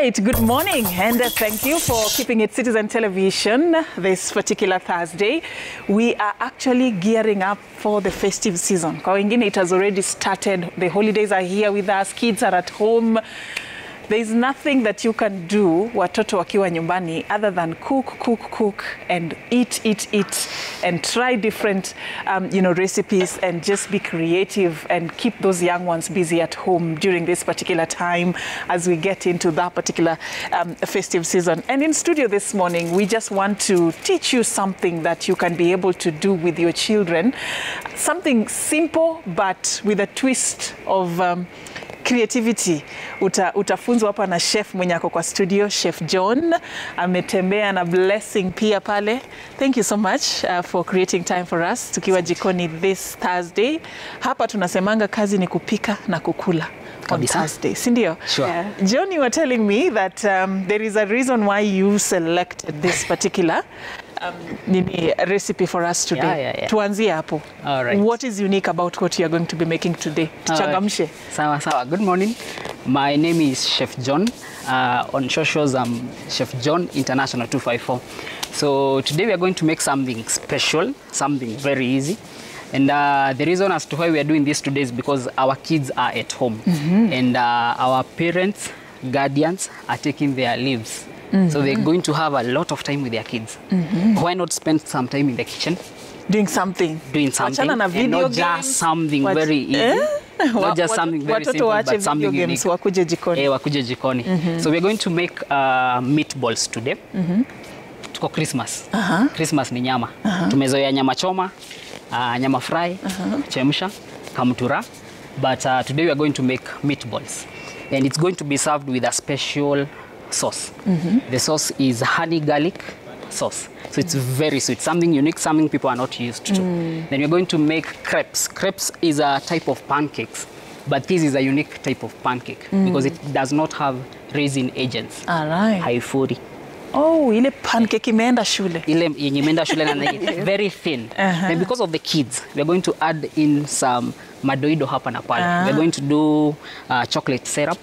right, good morning, and thank you for keeping it Citizen Television this particular Thursday. We are actually gearing up for the festive season. Kwa wengine, it has already started. The holidays are here with us, kids are at home. There is nothing that you can do watoto wakiwa nyumbani other than cook, cook, cook and eat, eat, eat and try different um, you know, recipes and just be creative and keep those young ones busy at home during this particular time as we get into that particular um, festive season. And in studio this morning, we just want to teach you something that you can be able to do with your children. Something simple but with a twist of um, creativity uta, utafunzwa hapa na chef mwenye ako kwa studio chef John ametembea na blessing pia pale thank you so much uh, for creating time for us tukiwa jikoni this Thursday hapa tunasemanga kazi ni kupika na kukula on. Thursday si ndio Sure. Yeah. John you were telling me that um, there is a reason why you selected this particular um, nini recipe for us today Yeah, yeah, yeah. tuanzie hapo All right. what is unique about what you are going to be making today tuchangamshe Right. Sawa sawa. Good morning. My name is Chef John. Uh, on socials, I'm Chef John International 254. So today we are going to make something special, something very easy. And uh, the reason as to why we are doing this today is because our kids are at home Mm -hmm. and uh, our parents, guardians are taking their leaves. So they're going to have a lot of time with their kids. Mm -hmm. Why not spend some time in the kitchen? doing something doing something Wachana na and video not games. just something Watch. very easy Eh? Not just something very watoto simple but something games unique wakuje jikoni eh, wakuje jikoni so we're going to make uh, meatballs today Mm -hmm. tuko christmas Uh -huh. christmas ni nyama Uh -huh. tumezoea nyama choma uh, nyama fry uh -huh. chemsha kamtura but uh, today we are going to make meatballs and it's going to be served with a special sauce Mm -hmm. the sauce is honey garlic sauce so it's very sweet something unique something people are not used to Mm. then we're going to make crepes crepes is a type of pancakes but this is a unique type of pancake mm. because it does not have raisin agents Alright. haifuri oh ile pancake imeenda shule ile yenye imeenda shule na very thin and because of the kids we're going to add in some madoido hapa na pale -huh. we're going to do uh, chocolate syrup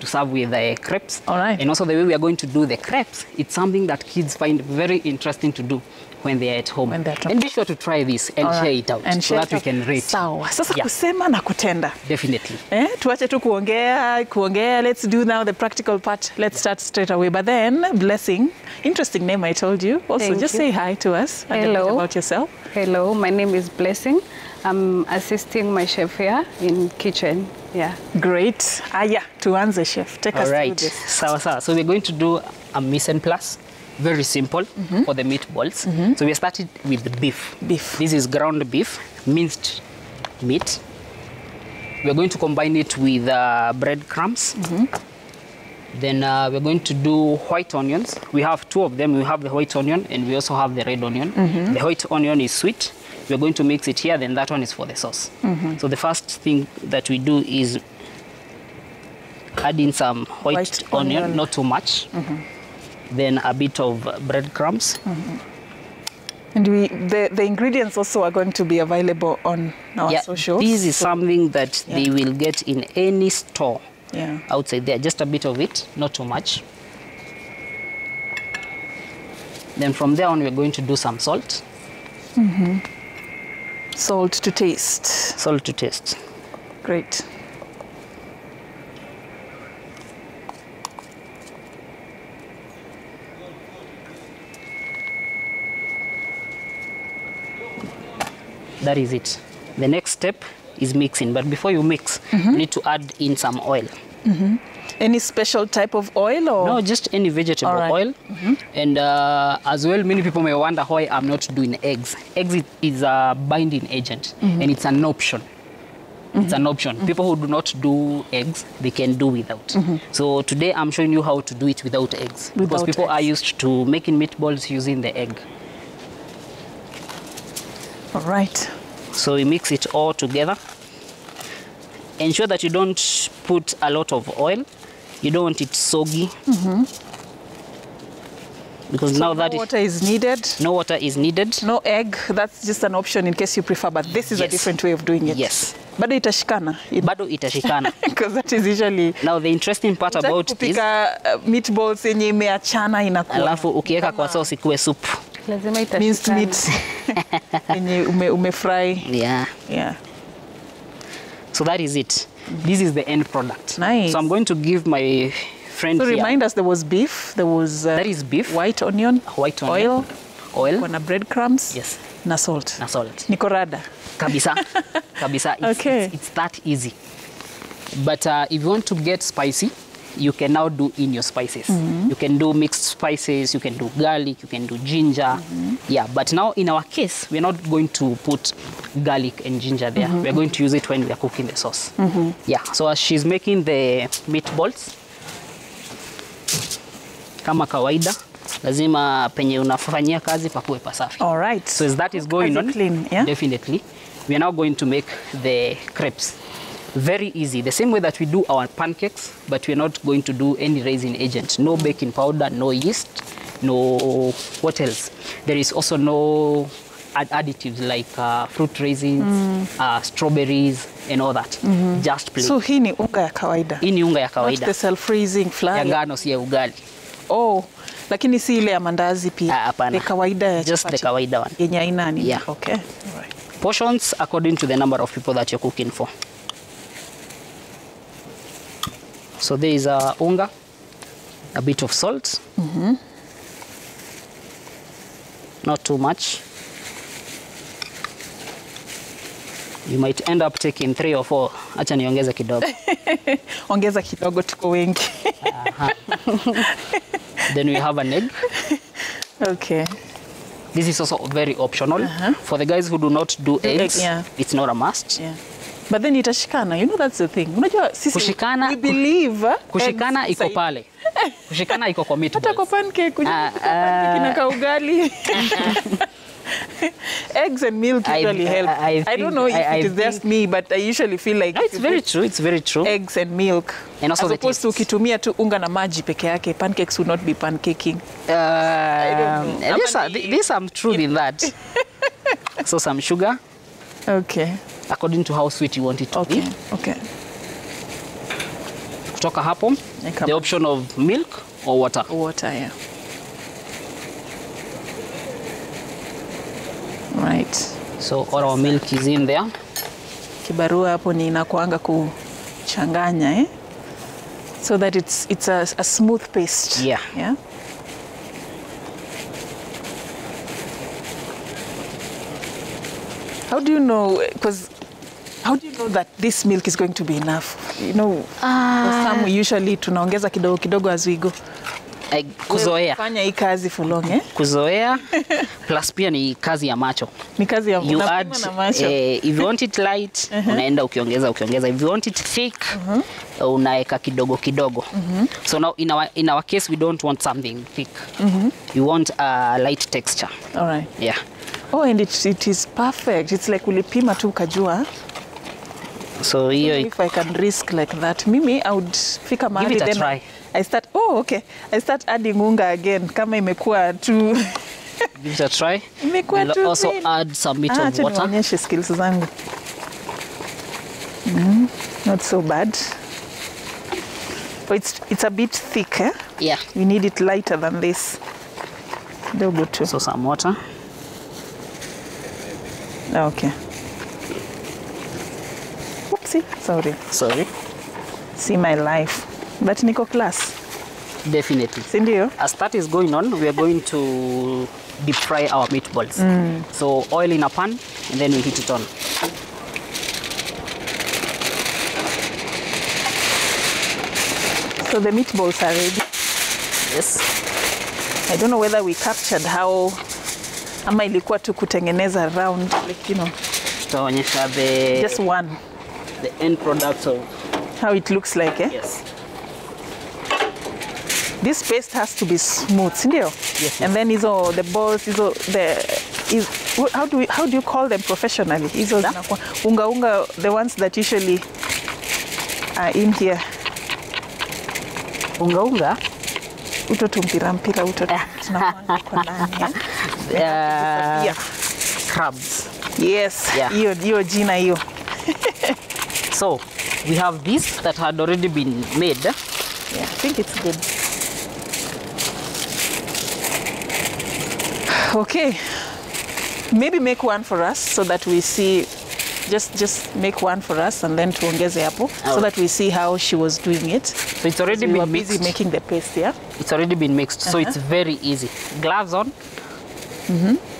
to serve with the crepes All right. and also the way we are going to do the crepes it's something that kids find very interesting to do when they are at home When they're and be sure to try this and Alright. share it out And so that we can rate sawa sasa Yeah. kusema na kutenda definitely Eh, tuache tu kuongea kuongea let's do now the practical part let's yeah. start straight away but then blessing interesting name i told you also Thank just you. say hi to us and a bit Hello. about yourself Hello, my name is Blessing. I'm assisting my chef here in kitchen. Yeah. great ah, aya tuanze chef take us All through right. this Sawa sawa. So we're going to do a mise en place. Very simple mm-hmm. for the meatballs. Mm-hmm. So we started with the beef. Beef. This is ground beef, minced meat. We're going to combine it with uh, breadcrumbs. Mm-hmm. Then uh, we're going to do white onions. We have two of them. We have the white onion and we also have the red onion. The white onion is sweet. We're going to mix it here. Then that one is for the sauce. Mm-hmm. So the first thing that we do is add in some white, White onion, onion. not too much. Mm-hmm. Then a bit of breadcrumbs. Mm-hmm. and we the, the ingredients also are going to be available on our yeah, socials this is So- something that they will get in any store yeah outside there. Just a bit of it, not too much. Then from there on, we're going to do some salt. Salt to taste Salt to taste. great That is it. The next step is mixing. But before you mix, mm-hmm. you need to add in some oil. Mm-hmm. Any special type of oil or No, just any vegetable right. oil. Mm-hmm. And uh, as well, many people may wonder why I'm not doing eggs. Eggs is a binding agent, mm-hmm. and it's an option. It's mm-hmm. an option. People who do not do eggs, they can do without. So today I'm showing you how to do it without eggs. because Without people are used to making meatballs using the egg. all right So we mix it all together. Ensure that you don't put a lot of oil. You don't want it soggy. Mm -hmm. Because so now that no that water is needed no water is needed. no egg that's just an option in case you prefer but this is yes. a different way of doing it Yes. bado itashikana It... bado itashikana. because that is usually Now the interesting part about this, kupika uh, meatballs yenye imeachana inakuwa alafu ukiweka kwa sauce ikuwe soup. Lazima minced itashikana. meat yenye ume, fry. Yeah. yeah. So that is it. This is the end product. Nice. So I'm going to give my friend So here. remind us there was beef, there was uh, That is beef. white onion, White onion. oil, Oil. kuna breadcrumbs Yes. na salt. Na salt. nikorada. Kabisa. Kabisa. It's, Okay. it's, it's that easy. But uh, if you want to get spicy, you can now do in your spices. Mm -hmm. You can do mixed spices, you can do garlic, you can do ginger. Mm -hmm. Yeah, but now in our case, we're not going to put garlic and ginger there. Mm -hmm. We're going to use it when we are cooking the sauce. Mm -hmm. Yeah, so as she's making the meatballs, kama kawaida, lazima penye unafanyia kazi pakuwe pasafi. All right. So as that is going on, clean, yeah? definitely, we are now going to make the crepes. Very easy, the same way that we do our pancakes, but we're not going to do any raisin agent. No baking powder, no yeast, no what else? There is also no add additives like uh, fruit raisins, mm. uh, strawberries, and all that. Mm -hmm. Just plain. So hii ni unga ya kawaida. Hii ni unga ya kawaida. Not the self-freezing ya flour. ngano, si ya ugali. Oh, lakini si ile ya mandazi Ah, pia. Hapana, The kawaida ya just the kawaida one. Yenye aina nini? Yeah. Okay. All right. portions according to the number of people that you're cooking for. So there is a unga, a bit of salt, Mm -hmm. not too much. You might end up taking three or four. Acha niongeze kidogo. Ongeza kidogo tuko wengi. then we have an egg. okay. This is also very optional. Uh -huh. For the guys who do not do egg, eggs, yeah. it's not a must. Yeah. But then itashikana. You know that's the thing. Unajua sisi Kushikana- we believe uh, Kushikana iko pale. Kushikana iko kwa Hata kwa pancake, Ah, kupika pancake na kaugali. Eggs and milk I- usually help. I- I I, don't know if I- I it is just me, but I usually feel like No, it's very true. It's very true. eggs and milk And also as opposed to ukitumia tu unga na maji peke yake pancakes would not be pancaking Uh, I don't know. there's some truth in that. so some sugar, okay according to how sweet you want it to okay be. okay Kutoka hapo, the option of milk or water. water yeah right So all our milk is in there. kibarua hapo ni inakuanga kuchanganya eh? so that it's, it's a, a smooth paste Yeah. yeah? how do you know because how do you know that this milk is going to be enough you know uh, some we usually tunaongeza kidogo kidogo as we go I, kuzoea. fanya hii kazi for long eh? Kuzoea plus pia ni kazi ya macho. ni kazi ya You add, na macho eh, if you want it light, uh -huh. unaenda ukiongeza ukiongeza. If you want it thick, uh -huh. unaweka kidogo kidogo. Uh -huh. So now in our, in our case we don't want something thick. Uh -huh. We want a light texture. all right Yeah. oh and it, it is perfect it's like ulipima tu ukajua So hiyo if I can risk like that mimi I would fika mahali it a then try. I start oh okay I start adding unga again kama imekuwa tu give it a try. imekuwa We'll tu also thin. add some bit ah, of water. nionyeshe skills zangu mm, not so bad but it's, it's a bit thick eh? Yeah. we need it lighter than this Dogo tu So some water. okay Oopsie, sorry Sorry. see my life but niko class Definitely. si ndio As that is going on, we are going to deep fry our meatballs. Mm. So oil in a pan and then we heat it on. so the meatballs are ready Yes. I don't know whether we captured how ama ilikuwa tu kutengeneza round like, you know, Tutaonyesha the, just one the end product of how it looks like eh? yes. this paste has to be smooth isn't it? yes. and then hizo the balls hizo the is, how do we, how do you call them professionally hizo zinakuwa unga unga the ones that usually are in here Unga unga. uto tumpira mpira uto tunakuwa kwa ndani eh? Yeah. crabs. yes Yeah. hiyo hiyo jina hiyo so we have this that had already been made. Yeah, I think it's good. Okay. Maybe make one for us so that we see just just make one for us and then tuongeze hapo so oh. that we see how she was doing it. So it's already we were been busy making the paste, yeah? It's already been mixed, so it's uh-huh. very easy. Gloves on. Mm-hmm.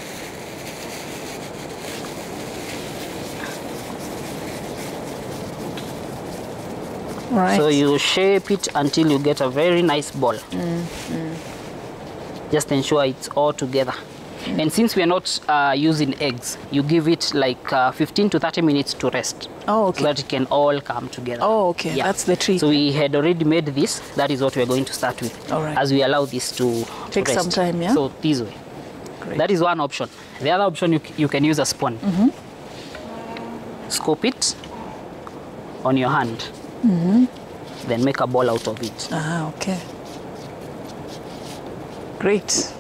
Right. So you shape it until you get a very nice ball. Just ensure it's all together. And since we are not uh, using eggs, you give it like uh, 15 to 30 minutes to rest. Oh, okay. So that it can all come together. Oh, okay. That's the trick. So we had already made this. That is what we are going to start with. All right. As we allow this to to Take some time, yeah? So this way. Great. That is one option. The other option, you, you can use a spoon. Scoop it on your hand. Then make a ball out of it. Ah, okay. Great.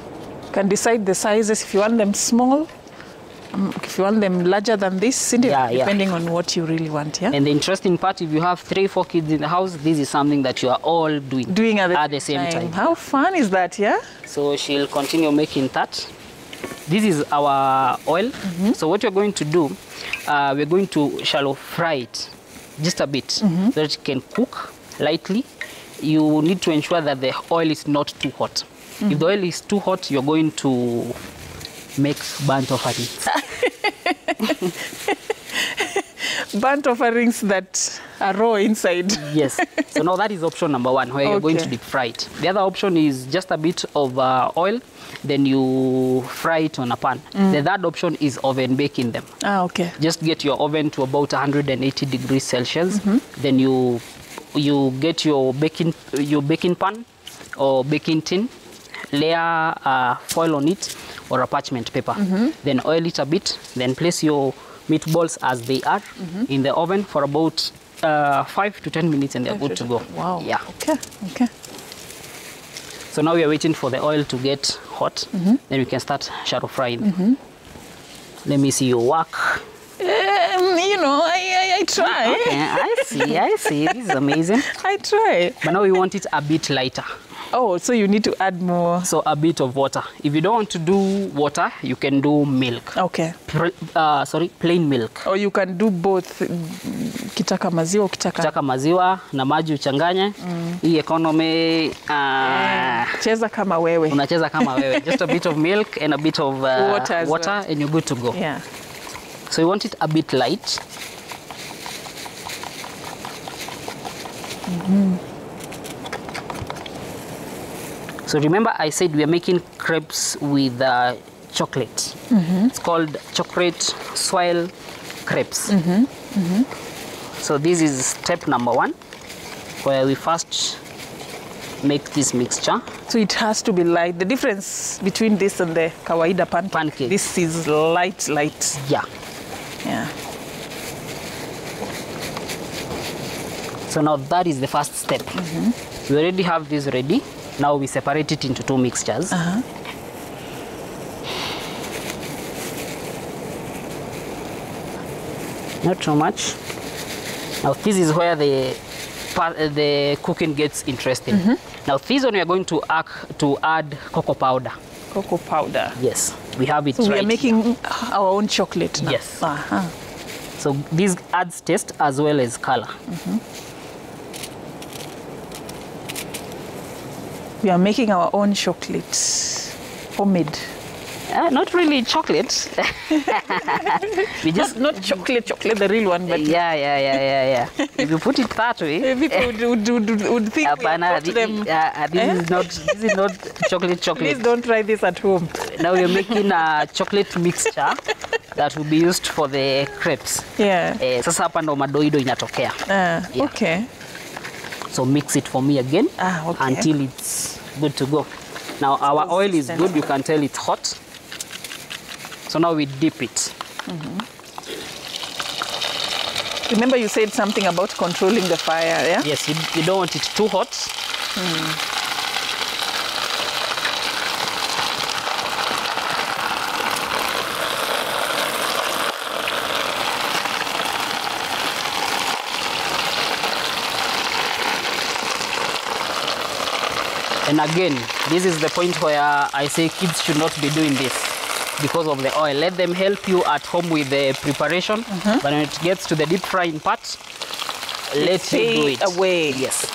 You Can decide the sizes if you want them small, um, if you want them larger than this, isn't it? Yeah, yeah. depending on what you really want, yeah? And the interesting part, if you have three, four kids in the house, this is something that you are all doing, Doing at the, same time. How fun is that, yeah? So she'll continue making that. This is our oil. So what you're going to do, uh, we're going to shallow fry it just a bit mm -hmm. so that it can cook lightly. You need to ensure that the oil is not too hot. Mm -hmm. If the oil is too hot, you're going to make burnt offerings. Burnt offerings that are raw inside. yes. So now that is option number one, where you're going to Okay. deep fry it. The other option is just a bit of uh, oil, then you fry it on a pan. The third option is oven baking them. Ah, okay. Just get your oven to about 180 degrees Celsius. Then you you get your baking your baking pan or baking tin, layer uh, foil on it or a parchment paper. Then oil it a bit. Then place your meatballs as they are in the oven for about uh, five to 10 minutes, and they're good to go. Wow. Yeah. Okay, okay. So now we are waiting for the oil to get hot. Then we can start shallow frying. Let me see your work. Um, you know, I, I, I try. Okay, I see, I see. This is amazing. I try. But now we want it a bit lighter. Oh, so you need to add more. So a bit of water. If you don't want to do water, you can do milk. Okay. Pr- uh, sorry, plain milk. Or you can do both. mm, Kitaka maziwa, ukitaka Kitaka maziwa na maji uchanganye. Mm. Hii economy uh, yeah. cheza kama wewe. unacheza kama wewe. Just a bit of milk and a bit of uh, Water water well. and you're good to go. Yeah. So you want it a bit light. So remember I said we are making crepes with uh, chocolate. Mm-hmm. It's called chocolate swirl crepes. Mm-hmm. Mm-hmm. So this is step number one, where we first make this mixture. So it has to be light. The difference between this and the kawaida pancake, Pancake. this is light, light. Yeah. Yeah. So now that is the first step. We already have this ready. Now we separate it into two mixtures. Not too much. Now this is where the uh, the cooking gets interesting. Now this one we are going to add, to add cocoa powder. Cocoa powder. Yes, we have it So we right are here. making our own chocolate now. Yes. Uh-huh. So this adds taste as well as color. We are making our own chocolate. Homemade. Uh, not really chocolate. we just Not not, chocolate, chocolate, the real one, but yeah, yeah, yeah, yeah, yeah. if you put it that way, people would, would, would, would think uh, we uh, them. uh, uh, this Eh? is not this is not chocolate chocolate. Please don't try this at home. Now we're making a chocolate mixture that will be used for the crepes. Yeah. Eh, sasa hapa ndo madoido inatokea. Yeah. Okay. So mix it for me again Ah, okay. until it's good to go. Now our oil is good, you can tell it's hot. So now we dip it. Mm-hmm. Remember you said something about controlling the fire, yeah? Yes, you, you don't want it too hot. Hmm. And again, this is the point where I say kids should not be doing this because of the oil. Let them help you at home with the preparation, but when it gets to the deep frying part, let you do it. away. Yes.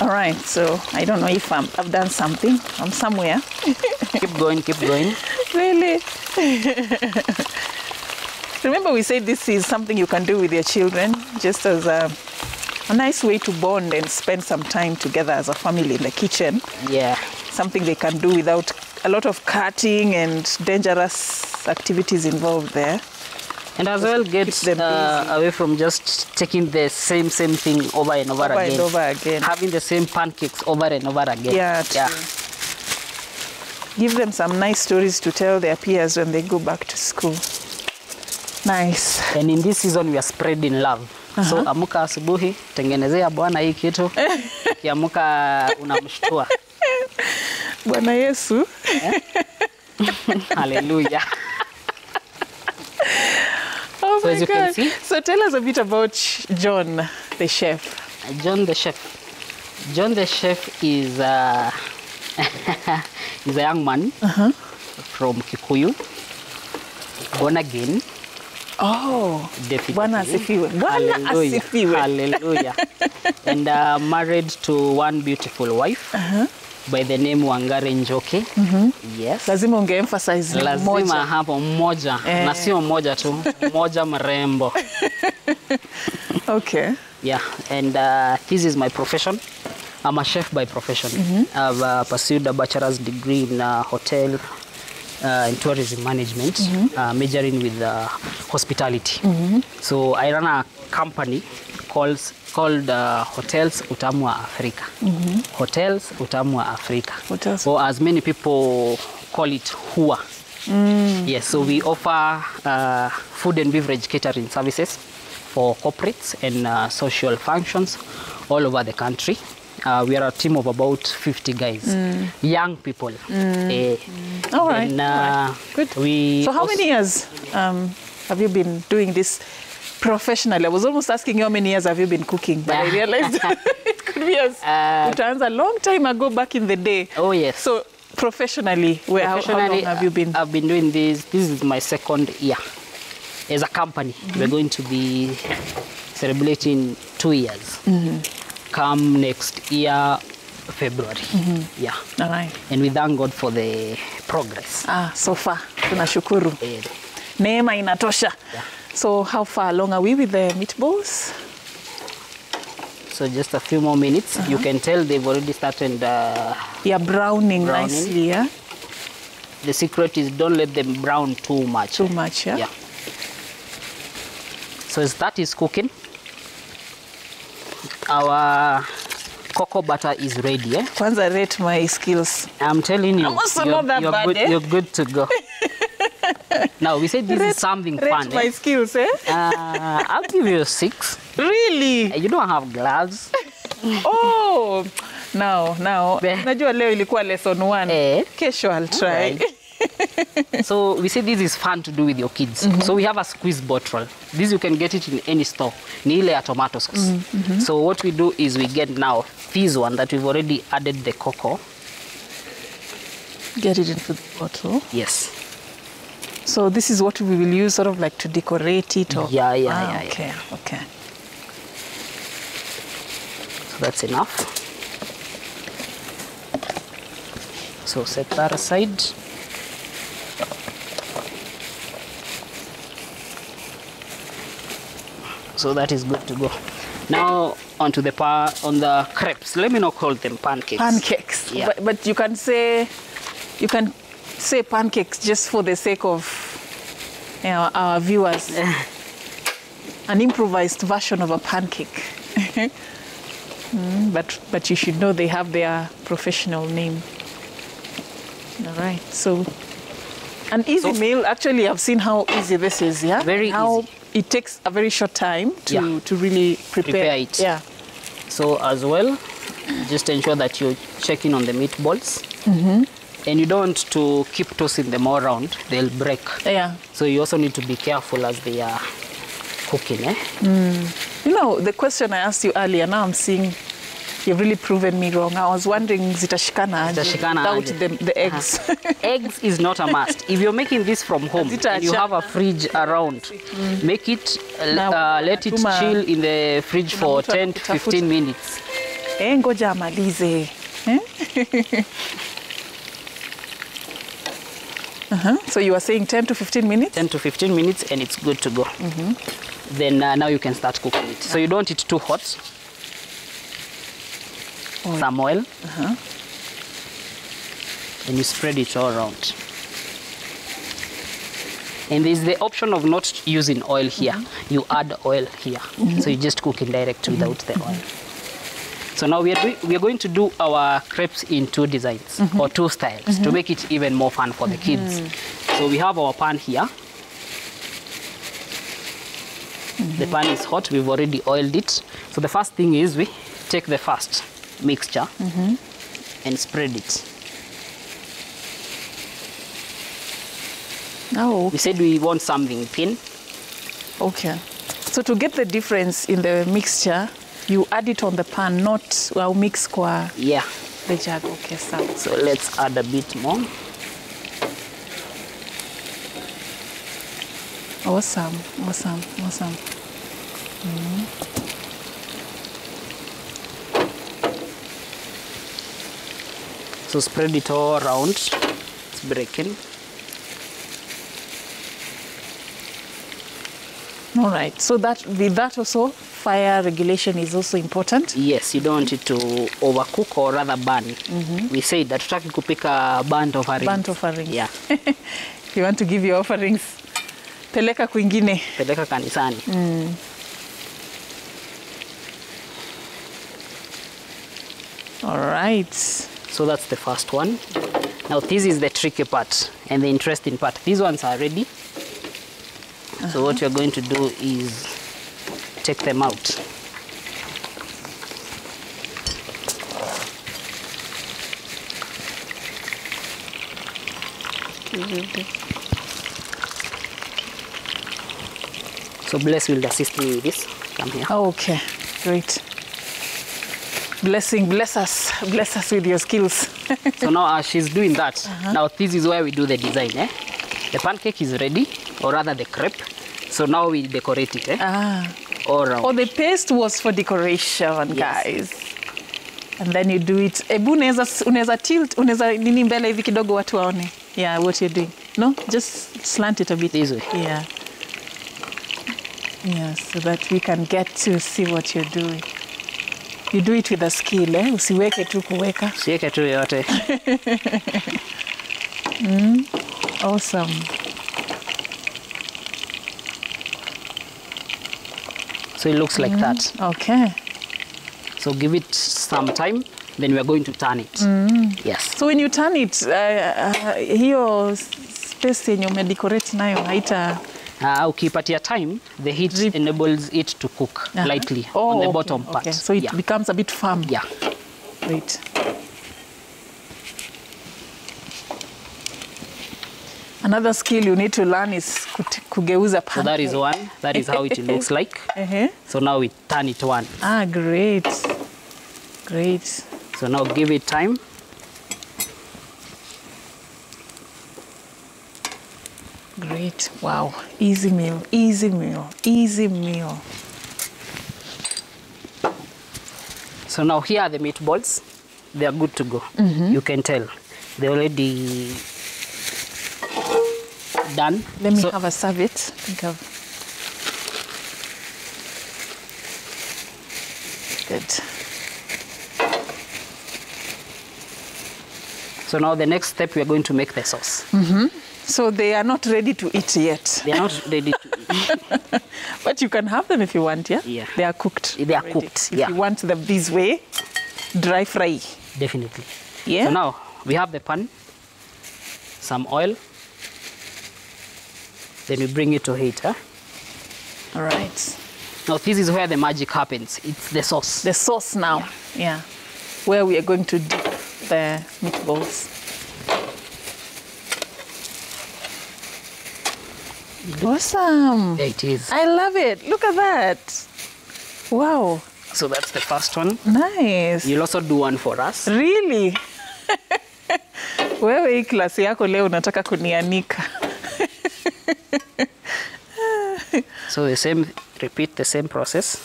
All right, so I don't know if I'm, I've done something. I'm somewhere. keep going, keep going. really? Remember, we said this is something you can do with your children, just as a, a nice way to bond and spend some time together as a family in the kitchen. Yeah. Something they can do without a lot of cutting and dangerous activities involved there. And as well get them uh, away from just taking the same same thing over and over, Over and again. over again. Having the same pancakes over and over again. Yeah, yeah. Give them some nice stories to tell their peers when they go back to school. Nice. And in this season we are spreading love. So amuka asubuhi, tengenezea bwana hii kitu. Kiamuka unamshtua. Bwana Yesu. Hallelujah. Oh So as you can see- So tell us a bit about John, the chef. John the chef. John the chef is a, is a young man uh -huh. from Kikuyu, born again. Oh. Bwana asifiwe. Bwana asifiwe. Hallelujah. and uh, married to one beautiful wife by the name Wangare Njoki. Yes. lazima ungeemphasize Lazima mmoja. hapo mmoja Eh. na sio mmoja tu, mmoja mrembo. Okay. Yeah, and uh, this is my profession. I'm a chef by profession. I've uh, pursued a bachelor's degree in uh, hotel uh, in tourism management, mm -hmm. uh, majoring with uh, hospitality. Mm -hmm. So I run a company called called uh, Hotels Utamu wa Afrika. Hotels Utamu wa Afrika. Hotels. Or as many people call it HUA. Mm. Yes, so we offer uh, food and beverage catering services for corporates and uh, social functions all over the country. Uh, we are a team of about 50 guys, young people. Eh, All right, then, uh, right. Good. We So how many years um, have you been doing this professionally? I was almost asking you how many years have you been cooking, but I realized it could be as Uh, a long time ago back in the day. Oh, yes. So professionally, where how, how long have you been? I've been doing this. This is my second year as a company. We're going to be celebrating two years. Come next year, February. Mm -hmm. Yeah. All right. And we thank God for the progress. Ah, so far tunashukuru. Yeah. Neema inatosha. Yeah. So how far along are we with the meatballs? So just a few more minutes. Uh -huh. You can tell they've already started. Uh, Yeah, browning, Browning. nicely, yeah? the secret is don't let them brown too much. Too much, yeah? Yeah. So as that is cooking, our cocoa butter is ready. Eh? Kwanza rate my skills. I'm telling you, I'm also you're, not that you're bad, good, eh? you're good to go. now we said this rate, is something rate fun. my Eh? skills, eh? Uh, I'll give you a six. Really? You don't have gloves. Oh, now, now. Najua leo ilikuwa lesson one. Eh. Kesho I'll try. Alright. so we say this is fun to do with your kids. Mm-hmm. So we have a squeeze bottle. This you can get it in any store. Ni ile ya tomato sauce. Mm-hmm, mm-hmm. So what we do is we get now this one that we've already added the cocoa. Get it into the bottle. Yes. So this is what we will use sort of like to decorate it or Yeah, yeah, Ah, yeah, yeah. Okay, okay. So that's enough. So set that aside. So that is good to go. Now onto the pa on the crepes. Let me not call them pancakes. Pancakes. Yeah. But, but you can say you can say pancakes just for the sake of you know, our viewers. An improvised version of a pancake. Mm, but but you should know they have their professional name. All right. So an easy So- meal. Actually, I've seen how easy this is. Yeah. Very how easy. It takes a very short time to, Yeah. to really prepare. Prepare it. Yeah. So as well, just ensure that you're checking on the meatballs. Mm -hmm. And you don't want to keep tossing them all around, they'll break. Yeah. So you also need to be careful as they are cooking. Eh? Mm. You know, the question I asked you earlier, now I'm seeing You've really proven me wrong. I was wondering zitashikana Zitashikana without the, the eggs. Eggs is not a must. If you're making this from home and you have a fridge around, make it, uh, uh, let it chill in the fridge for mtu 10 to anakutafuta. 15 minutes. Eh, ngoja amalize. Eh? uh-huh. So you are saying 10 to 15 minutes? 10 to 15 minutes and it's good to go. Mm -hmm. Then uh, now you can start cooking it. So you don't eat too hot. Oil. Some oil. Uh-huh. And you spread it all around. And there's the option of not using oil here. Mm-hmm. You add oil here. Mm-hmm. So you just cook it direct mm-hmm. without the oil. So now we are, doi- we are going to do our crepes in two designs or two styles to make it even more fun for the kids. So we have our pan here. The pan is hot, we've already oiled it. So the first thing is we take the first mixture mm-hmm. and spread it. Oh, We said we want something thin. okay. So to get the difference in the mixture, you add it on the pan, not well, mix kwa Yeah. the jug. Okay, so So let's add a bit more. awesome, awesome, awesome. Mm-hmm. So spread it all around. It's breaking. All right. So that with that also, fire regulation is also important. Yes, you don't want it to overcook or rather burn. mm -hmm. We say that tutaki kupika burnt offerings. Burnt offerings. Yeah. You want to give your offerings, peleka kwingine. Peleka kanisani. mm. All right. So that's the first one. Now this is the tricky part and the interesting part. These ones are ready. So what you're going to do is take them out. So Bless will assist me with this. Come here. Okay. Great. Blessing, bless us, bless us with your skills. So now as she's doing that, uh -huh. now this is where we do the design. Eh? The pancake is ready, or rather the crepe. So now we decorate it eh? ah. all around. Oh, the paste was for decoration, Yes. guys. And then you do it. Ebu unaweza unaweza tilt, unaweza nini mbele hivi kidogo watu waone. Yeah, what you're doing. No, just slant it a bit. This way. Yeah. Yeah, so that we can get to see what you're doing. You do it with a skill, eh? Usiweke tu kuweka. Siweke tu yote. mm. Awesome. So it looks like mm. that. Okay. So give it some time, then we are going to turn it. Mm. Yes. So when you turn it, uh, uh, hiyo space yenye umedecorate nayo haita Uh, ukipatia time, the heat Drip. enables it to cook Uh-huh. lightly Oh, on the okay, bottom part. Okay. So it yeah. becomes a bit firm. yeah. Wait. Another skill you need to learn is kugeuza pan. So that is one. That is how it looks like. Uh-huh. So now we turn it one. Ah, great. Great. So now give it time. Great. Wow. Easy meal. Easy meal. Easy meal. So now here are the meatballs. They are good to go. Mm-hmm. You can tell. They're already done. Let me So- have a serve it. Think of. Good. So now the next step, we are going to make the sauce. Mm-hmm. So they are not ready to eat yet. They are not ready to eat. But you can have them if you want, yeah? Yeah. They are cooked. They are already. cooked, If yeah. you want them this way, dry fry. Definitely. Yeah? So now we have the pan, some oil. Then we bring it to heat. Huh? All right. Now this is where the magic happens. It's the sauce. The sauce now. Yeah. Where we are going to dip the meatballs. Awesome. It is. I love it. Look at that. Wow. So that's the first one. Nice. You'll also do one for us. Really? Wewe hii klasi yako leo unataka kunianika. So the same, repeat the same process.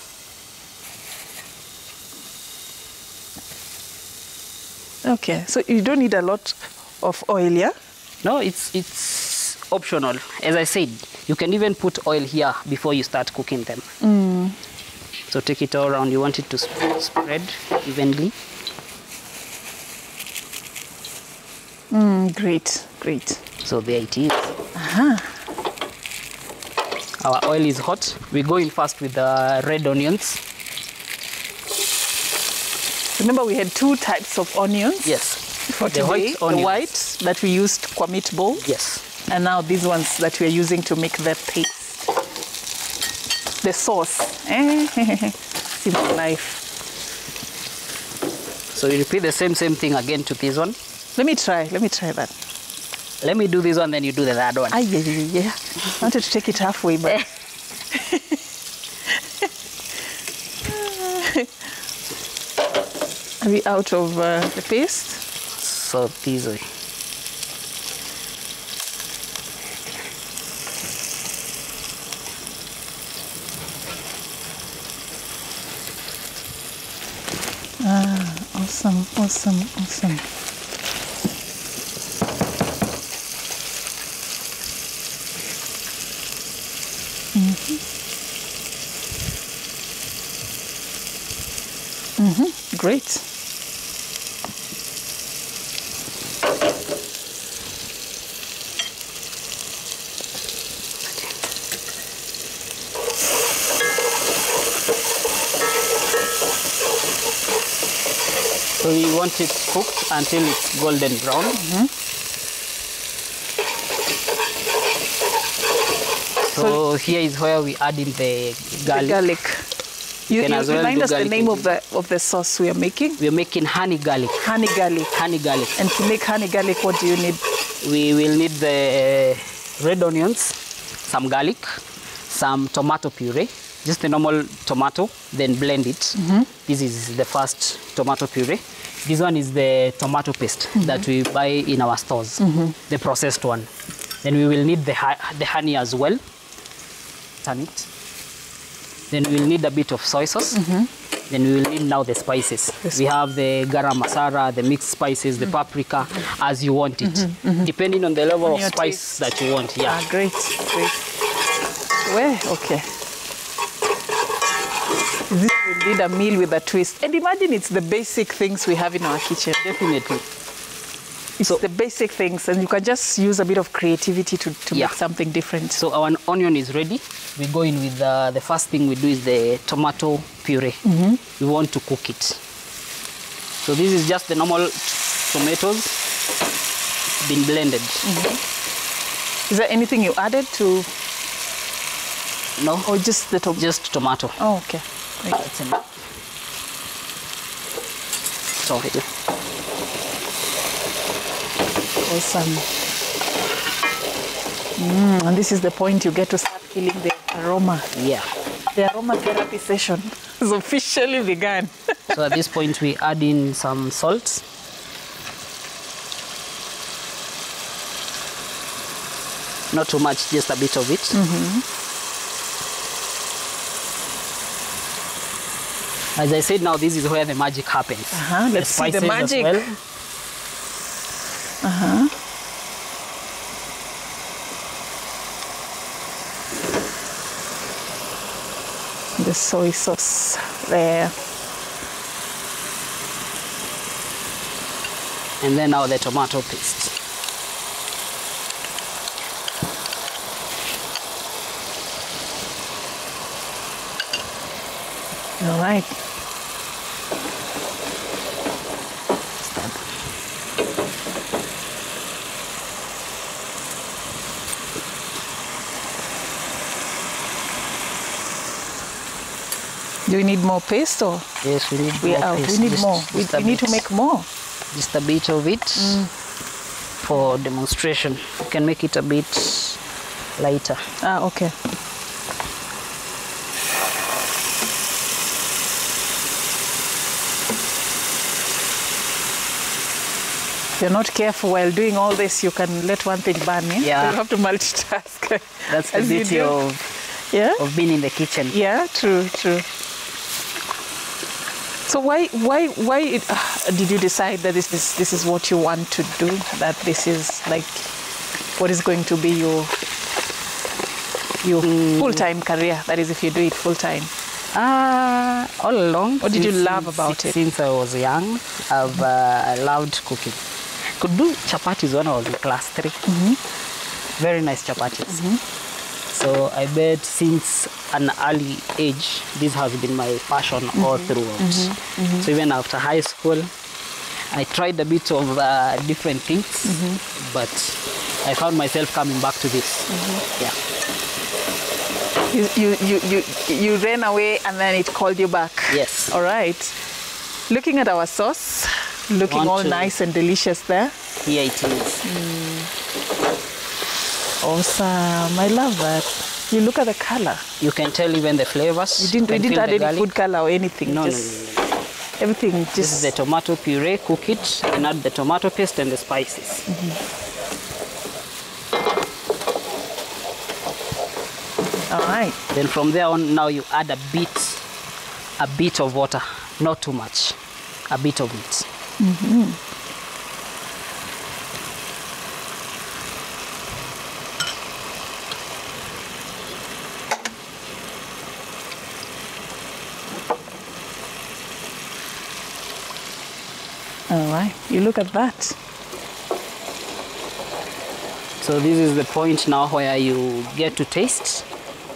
Okay, so you don't need a lot of oil, yeah? No, it's it's optional. As I said, you can even put oil here before you start cooking them. So take it all around. You want it to sp- spread evenly. Mm, great, great. So there it is. Our oil is hot. We go in first with the red onions. Remember we had two types of onions Yes. for the today. white the white that we used for meatball, Yes. And now these ones that we are using to make the paste. The sauce. Simple life. So you repeat the same same thing again to this one. Let me try. Let me try that. Let me do this one, then you do the third one. Ay, yeah, yeah, yeah. I wanted to take it halfway, but are we out of uh, the paste? So this way. Awesome, awesome, awesome. Mm-hmm. Mm-hmm. Great. So we want it cooked until it's golden brown. Mm-hmm. So, here is where we add in the garlic. The garlic. You, can you well remind us the name of the of the sauce we are making. We're making honey garlic. Honey garlic. Honey garlic. And to make honey garlic, what do you need? We will need the red onions, some garlic, some tomato puree, just the normal tomato, then blend it. Mm-hmm. This is the first tomato puree. This one is the tomato paste mm-hmm. that we buy in our stores, mm-hmm. the processed one. Then we will need the, the honey as well. Turn it. Then we'll need a bit of soy sauce. Then we will need now the spices. We have the garam masala, the mixed spices, the paprika, as you want it, depending on the level On of spice that you want. Yeah. Ah, great, great. Where? Okay. This is indeed a meal with a twist. And imagine it's the basic things we have in our kitchen. Definitely. It's the basic things, and you can just use a bit of creativity to, to Yeah. make something different. So our onion is ready. We go in with uh, the first thing we do is the tomato puree. We want to cook it. So this is just the normal tomatoes been blended. Is there anything you added to, No, or just the tomato? just tomato. Oh, okay. Great. That's enough. Sorry. Awesome. Mm, and this is the point you get to start killing the aroma. Yeah. The aromatherapy session has officially begun. So at this point we add in some salt. Not too much, just a bit of it. As I said, now this is where the magic happens. Uh-huh, let's see the spices as magic. well. the soy sauce there. And then now the tomato paste. All right. Do we need more paste or? Yes, we need we more are, paste. We need just, more. we, we need to make more. Just a bit of it mm. for demonstration. You can make it a bit lighter. Ah, okay. you're not careful while doing all this, you can let one thing burn. Yeah. yeah. You have to multitask. That's the beauty of, yeah? of being in the kitchen. Yeah, true, true. So why why why did you decide that this is this is what you want to do? That this is like what is going to be your your full time career? That is, if you do it full time. Uh, all along. What did you love about it? Since I was young, I've uh, loved cooking. Could do chapatis when I was in class 3 Mm-hmm. Very nice chapatis. So I bet since an early age, this has been my passion all Mm-hmm. throughout. So even after high school, I tried a bit of uh, different things, Mm-hmm. but I found myself coming back to this. Mm-hmm. Yeah. You you, you you you ran away and then it called you back. Yes. All right. Looking at our sauce, looking Want all to- nice and delicious there. Here it is. Awesome. I love that. You look at the color. You can tell even the flavors. You didn't, we didn't add any garlic. food color or anything. No, no, just no, no. everything This is just the tomato puree, cook it, and add the tomato paste and the spices. Mm-hmm. all right. Then from there on, now you add a bit, a bit of water, not too much, a bit of it. Mm-hmm. All right. You look at that. So this is the point now where you get to taste.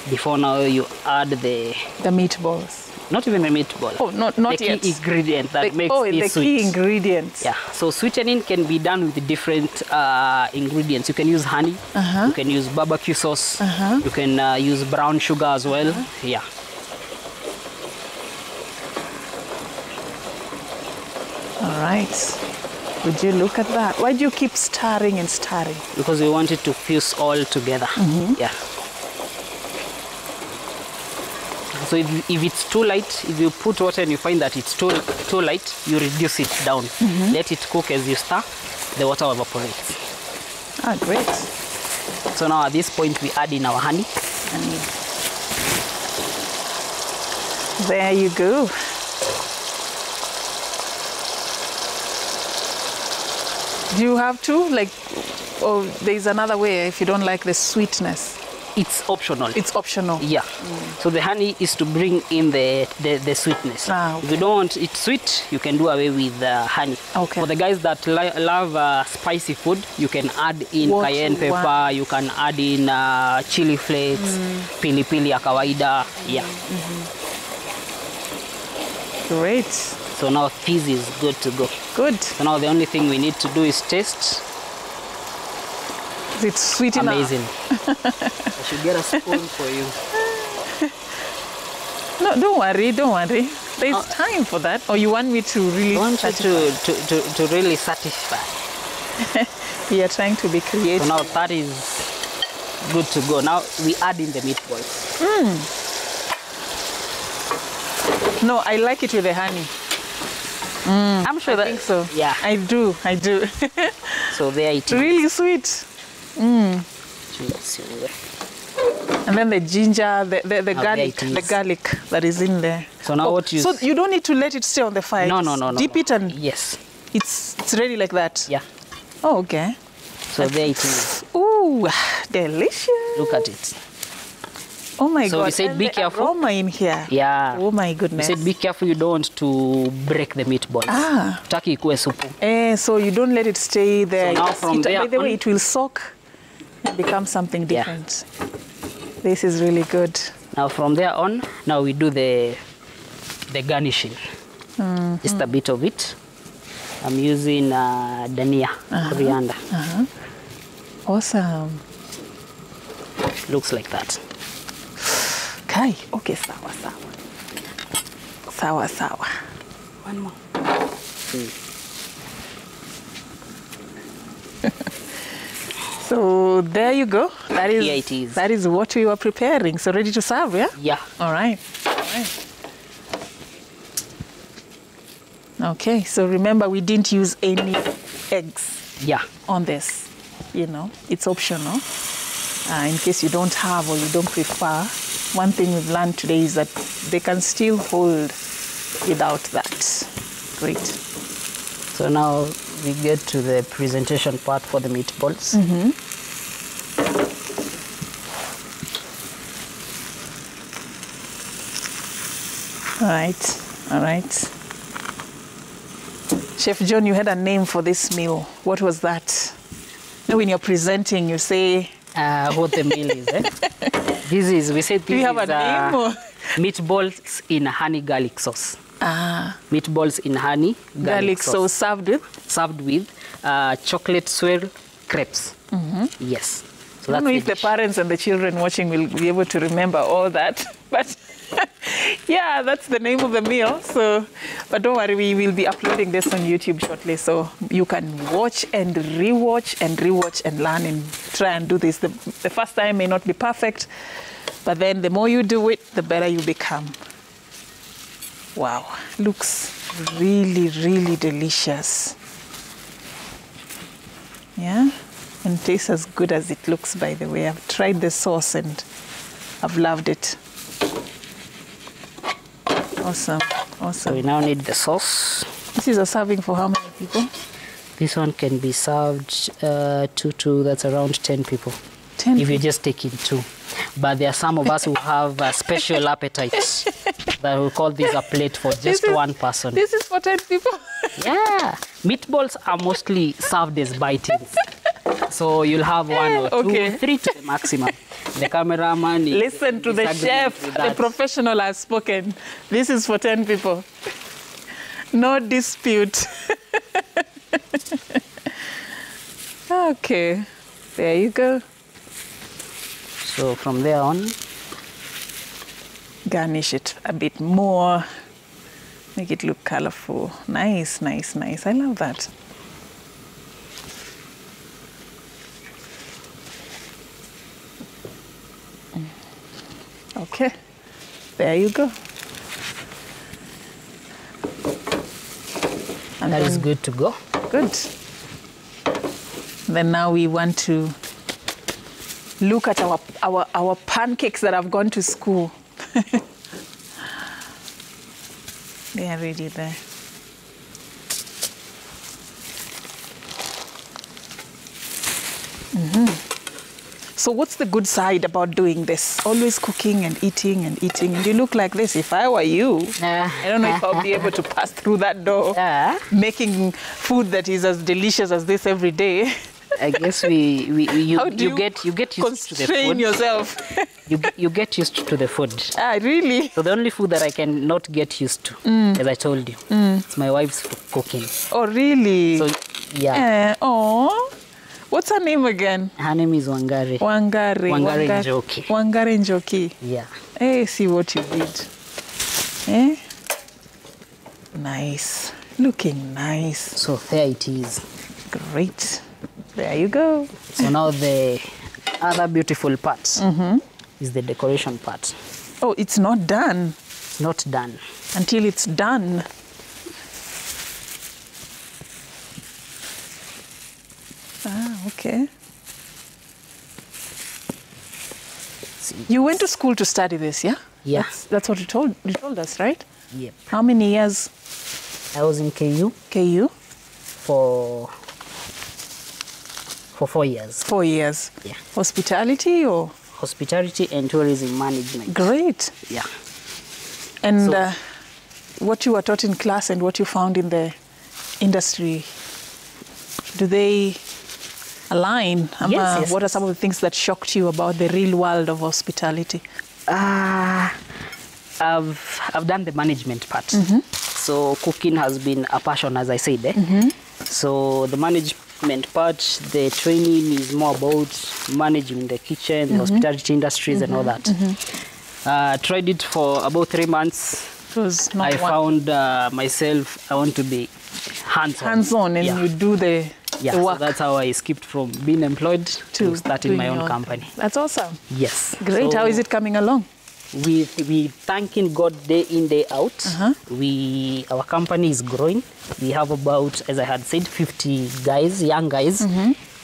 Before now, you add the The meatballs. not even the meatball. Oh, not- not the yet. key ingredient that the, makes oh, it the sweet. key ingredients. Yeah, so sweetening can be done with different uh, ingredients. You can use honey, uh -huh. you can use barbecue sauce, uh -huh. you can uh, use brown sugar as well. Yeah. Right. Would you look at that? Why do you keep stirring and stirring? because we want it to fuse all together. Yeah. So if, if it's too light, if you put water and you find that it's too too light, you reduce it down. Let it cook as you stir. The water evaporates. Ah, great. So now at this point we add in our honey. And there you go. Do you have to like? Oh, there's another way if you don't like the sweetness. It's optional. It's optional. yeah. So the honey is to bring in the the, the sweetness. Ah, If you don't want it sweet, you can do away with the honey. Okay. For the guys that li- love uh, spicy food, you can add in What cayenne you pepper. want. You can add in uh, chili flakes, pili pili ya kawaida. Yeah. Great. So now this is good to go. Good. So now the only thing we need to do is taste. It's sweet enough. Amazing. I should get a spoon for you. No, don't worry. Don't worry. There's Oh. time for that. Or you want me to really? I want you satisfy- to, to, to, to really satisfy. We are trying to be creative. So now that is good to go. Now we add in the meatballs. Hmm. No, I like it with the honey. I'm sure I that think so. Yeah. I do. I do. So there it is. really sweet. Mm. And then the ginger, the, the, the Oh, garlic, the garlic that is in there. So now oh, what you So you don't need to let it stay on the fire. No, no, no, no. Dip no. it and yes. it's it's ready like that. Yeah. Oh, okay. So That's, there it is. Ooh, delicious. Look at it. Oh my So god. we said and be careful. aroma in here. Yeah. Oh my We goodness. said be careful you don't to break the meatballs. Ah. Taki ikuwe supu. Eh, so you don't let it stay there. So now from it- there by the way, it will soak and become something Yeah. different. This is really good. Now from there on, now we do the the garnishing. Just a bit of it. I'm using uh, dania, coriander. Awesome. Looks like that. Kai, okay, sawa sawa. Sawa sawa. One more. So there you go. That is Here it is. that is what we were preparing. So ready to serve, yeah? Yeah. All right. All right. Okay, so remember we didn't use any eggs Yeah. on this. You know, it's optional. Uh, in case you don't have or you don't prefer, one thing we've learned today is that they can still hold without that. Great. So now we get to the presentation part for the meatballs. All right, all right. Chef John, you had a name for this meal. What was that? Now, when you're presenting, you say, Uh, what the meal is, eh? This is, we said this we you have is a name uh, meatballs in honey garlic sauce. ah, Meatballs in honey garlic, garlic sauce. sauce served with. served with uh, chocolate swirl crepes. Mm -hmm. Yes. So I don't know the if dish. the parents and the children watching will be able to remember all that, but yeah, that's the name of the meal. So, but don't worry, we will be uploading this on YouTube shortly, so you can watch and rewatch and rewatch and learn and try and do this. The, the first time may not be perfect, but then the more you do it, the better you become. Wow, looks really, really delicious. Yeah, and tastes as good as it looks, by the way. I've tried the sauce and I've loved it. Awesome, So awesome. we now need the sauce. This is a serving for how many people? This one can be served uh, two to that's around 10 people. 10 If you just take in two. But there are some of us who have a special appetite that we call this a plate for just is- one person. This is for 10 people. Yeah. Meatballs are mostly served as bitings. So you'll have one or two, Okay. three to the maximum. The cameraman is Listen to the chef, the professional has spoken. This is for 10 people. No dispute. okay, there you go. So from there on, garnish it a bit more, make it look colorful. Nice, nice, nice. I love that. Okay, there you go. And that is good to go. Good. Then now we want to look at our, our, our pancakes that have gone to school. they are ready there. Mhm. So what's the good side about doing this? Always cooking and eating and eating. And you look like this. If I were you, I don't know if I'll be able to pass through that door Yeah. making food that is as delicious as this every day. I guess we, we, we you, you, you get you get used to the Constrain food. yourself. You, you get used to the food. ah, really? So the only food that I cannot get used to, Mm. as I told you, it's my wife's cooking. Oh, really? So yeah, Eh, oh, what's her name again? her name is Wangari. Wangari. Wangari Wanga- Njoki. Wangari Njoki. Yeah. Hey, see what you did. Eh? Nice. Looking nice. So there it is. Great. There you go. So now the other beautiful part Mm-hmm. is the decoration part. Oh, it's not done It's not done. until it's done. Ah, okay. See. You went to school to study this, yeah? Yeah. That's, that's what you told you told us, right? Yep. How many years I was in KU KU? for for four years. Four years. Yeah. Hospitality or Hospitality and tourism management. great. Yeah. And So- uh, what you were taught in class and what you found in the industry, do they align? Ama, Yes, yes, what are some of the things that shocked you about the real world of hospitality? Ah, I've I've done the management part. So cooking has been a passion, as I said. Eh? So the management part, the training is more about managing the kitchen, the hospitality industries, and all that. Uh, tried it for about three months. It was not I one- found uh, myself. I want to be hands-on. hands-on and yeah. you do the, yeah, so that's how I skipped from being employed to, starting my own company. That's awesome. Yes. Great. So How is it coming along? We we thanking God day in day out. We our company is growing. We have about, as I had said, 50 guys, young guys,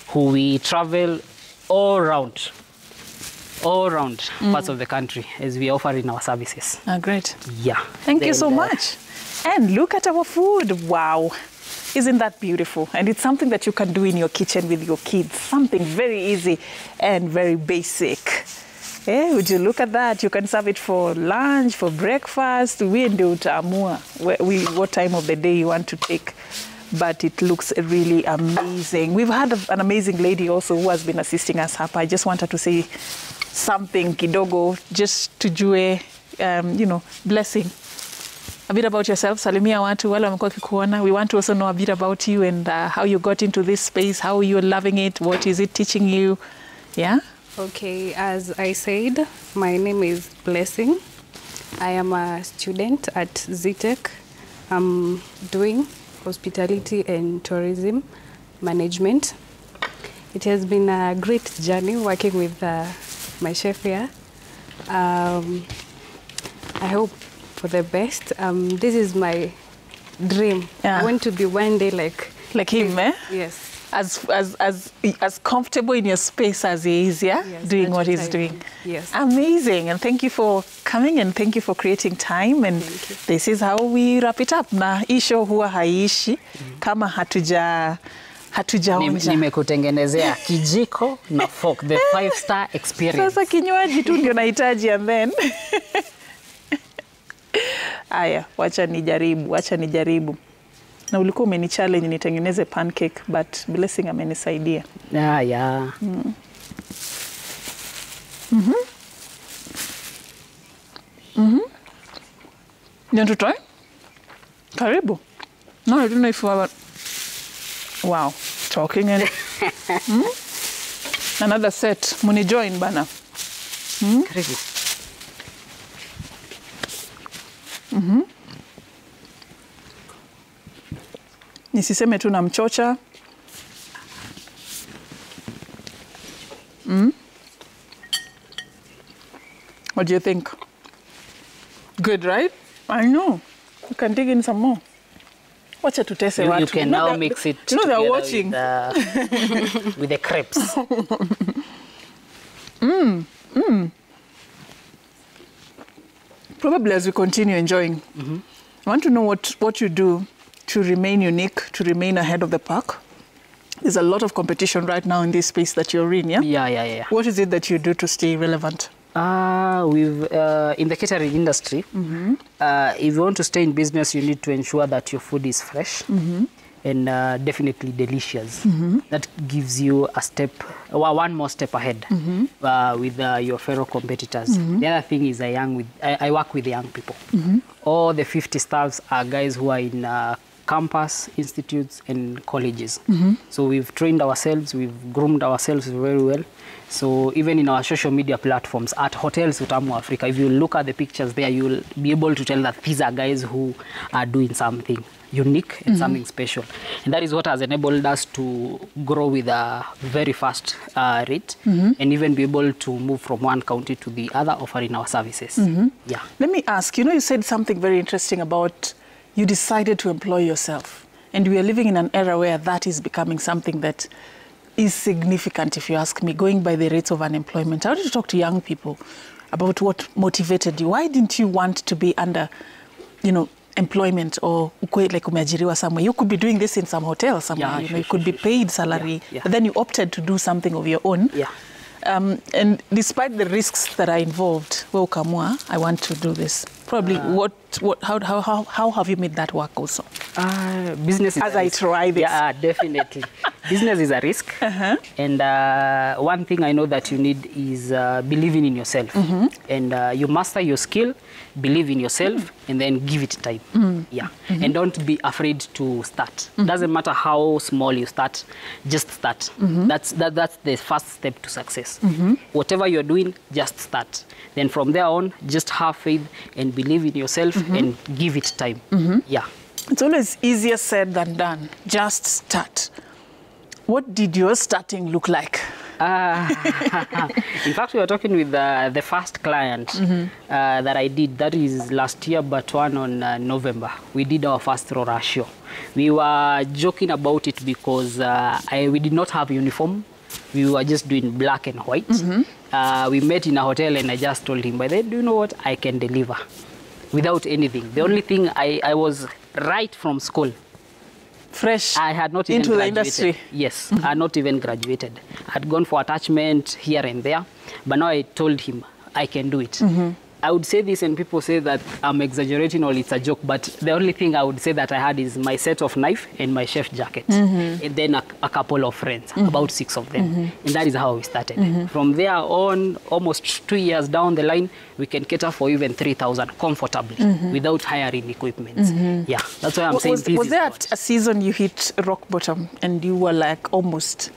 who we travel all around, all around parts of the country as we offer in our services. Ah, great. Yeah. Thank you so uh, much. And look at our food. Wow. Isn't that beautiful? And it's something that you can do in your kitchen with your kids. Something very easy and very basic. Eh, would you look at that? You can serve it for lunch, for breakfast. We ndio utaamua we- what time of the day you want to take. But it looks really amazing. We've had an amazing lady also who has been assisting us hapa. I just wanted to say something kidogo just tujue, um, you know, blessing a bit about yourself salimia watu wale wamekuwa we want to also know a bit about you and uh, how you got into this space how you're loving it what is it teaching you yeah Okay, as I said, my name is Blessing. I am a student at ZTEC. I'm doing hospitality and tourism management. It has been a great journey working with uh, my chef here. Um, I hope for the best. Um, this is my dream. Yeah. I want to be one day like like him eh? yes. As, as, as, as comfortable in your space as he is yeah? Yes, doing what he's doing. Yes. amazing. And thank you for coming and thank you for creating time. And this is how we wrap it up. Na isho show huwa haiishi kama hatuja hatujaonja nimekutengenezea kijiko na fork the five star experience. Sasa kinywaji tu ndio nahitaji and then. Aya, wacha nijaribu, wacha nijaribu. Na ulikuwa umeni challenge nitengeneze pancake but Blessing amenisaidia. ah, yeah. Mm. Mm -hmm. want to try? Karibu. No, I don't know if you have a... Wow, talking and... mm? Another set. Muni join bana. Karibu. Nisiseme tu namchocha mm. What do you think? Good, right? I know. You can dig in some more. Wacha to You, watu. you can now mix it You know they're watching. with, uh, with the crepes. Probably as we continue enjoying, mm -hmm. I want to know what, what you do to remain unique, to remain ahead of the pack. There's a lot of competition right now in this space that you're in, yeah? yeah, yeah, yeah. What is it that you do to stay relevant? Uh, we've, uh, in the catering industry, uh, if you want to stay in business, you need to ensure that your food is fresh and uh, definitely delicious. That gives you a step, well, one more step ahead uh, with uh, your fellow competitors. The other thing is I, young with, I, I work with young people. All the 50 staffs are guys who are in uh, campus, institutes, and colleges. Mm-hmm. So we've trained ourselves, we've groomed ourselves very well. So even in our social media platforms, at hotels Utamu Africa, if you look at the pictures there, you'll be able to tell that these are guys who are doing something unique and mm-hmm. something special. And that is what has enabled us to grow with a very fast uh, rate mm-hmm. and even be able to move from one county to the other offering our services. Yeah. Let me ask you know, you said something very interesting about you decided to employ yourself. And we are living in an era where that is becoming something that is significant, if you ask me, going by the rates of unemployment. I did to talk to young people about what motivated you? Why didn't you want to be under, you know, employment or ukwe like umeajiriwa somewhere? You could be doing this in some hotel somewhere. Yeah, you know, sure, you could sure, be paid salary, yeah. but then you opted to do something of your own. Yeah. Um, and despite the risks that are involved, well, Kamwa, I want to do this. Probably, uh, what, what, how, how, how, how have you made that work also? Uh, business is As I risk. try this. Yeah, definitely. business is a risk. Uh-huh. And uh, one thing I know that you need is uh, believing in yourself. Mm-hmm. And uh, you master your skill, believe in yourself, mm-hmm. and then give it time. Mm-hmm. Yeah. And don't be afraid to start. Doesn't matter how small you start, just start. That's, that, that's the first step to success. Whatever you're doing, just start. Then from there on, just have faith and believe in yourself and give it time. Yeah. It's always easier said than done. Just start. What did your starting look like? Uh, in fact, we were talking with uh, the first client uh, that I did. That is last year, but one on uh, November. We did our first Rora show. We were joking about it because uh, I, we did not have uniform. We were just doing black and white. Uh, we met in a hotel, and I just told him, "By the way, do you know what? I can deliver without anything. The only thing I, I was right from school. Fresh I had not even into the graduated. industry. Yes, mm -hmm. I had not even graduated. I had gone for attachment here and there, but now I told him I can do it. I would say this, and people say that I'm exaggerating or it's a joke, but the only thing I would say that I had is my set of knife and my chef jacket, mm-hmm. and then a, a couple of friends, mm-hmm. about six of them, mm-hmm. and that is how we started. From there on, almost two years down the line, we can cater for even 3,000 comfortably without hiring equipment. Yeah, that's why I'm saying was, this was there a season you hit rock bottom and you were like almost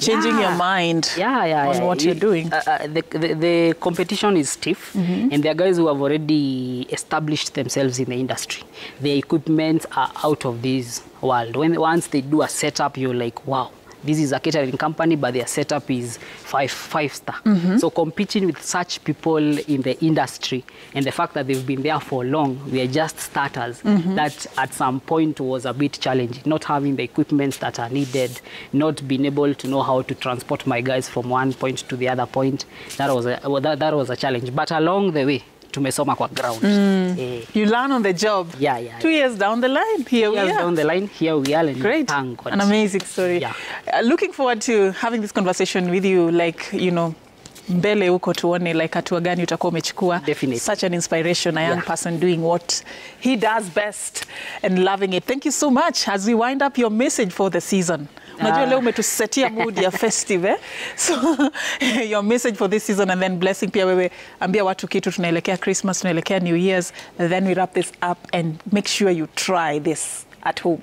changing your mind yeah, yeah, on yeah. what you're doing? Uh, uh, the, the, the competition is stiff, and there are guys who have already established themselves in the industry. Their equipment are out of this world. When once they do a setup, you're like, wow. This is a catering company, but their setup is five five star. Mm-hmm. So competing with such people in the industry, and the fact that they've been there for long, we are just starters. Mm-hmm. That at some point was a bit challenging. Not having the equipment that are needed, not being able to know how to transport my guys from one point to the other point. That was a well, that, that was a challenge. But along the way, tumesoma kwa ground. Mm. Eh, you learn on the job. Yeah, yeah, Two years down the line, here Two we years are. down the line, here we are, and Great. thank God. An amazing story. Yeah. Uh, looking forward to having this conversation with you like, you know, mbele huko tuone like hatua gani utakuwa umechukua Definitely. such an inspiration a young Yeah. person doing what he does best and loving it thank you so much as we wind up your message for the season unajua Ah. leo umetusetia mood ya festive eh? so your message for this season and then blessing pia wewe ambia watu kitu tunaelekea christmas tunaelekea new years then we wrap this up and make sure you try this at home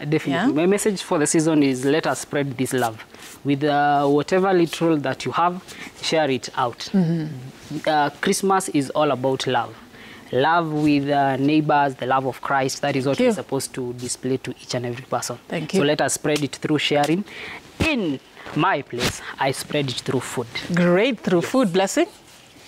Definitely. Yeah? My message for the season is let us spread this love. With uh, whatever little that you have, share it out. Uh, Christmas is all about love. Love with uh, neighbors, the love of Christ. That is what we're supposed to display to each and every person. Thank you. So let us spread it through sharing. In my place, I spread it through food. great through food blessing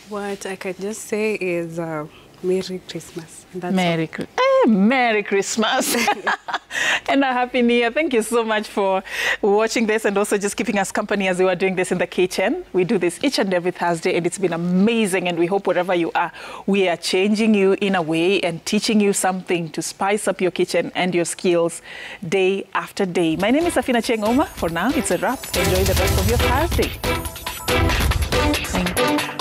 What I can just say is uh, Merry Christmas. And that's. Merry, Chri- eh, Merry Christmas and a Happy New Year. Thank you so much for watching this and also just keeping us company as we were doing this in the kitchen. We do this each and every Thursday, and it's been amazing. And we hope wherever you are, we are changing you in a way and teaching you something to spice up your kitchen and your skills day after day. My name is Safina Chengoma. For now, it's a wrap. Enjoy the rest of your Thursday. Thank you.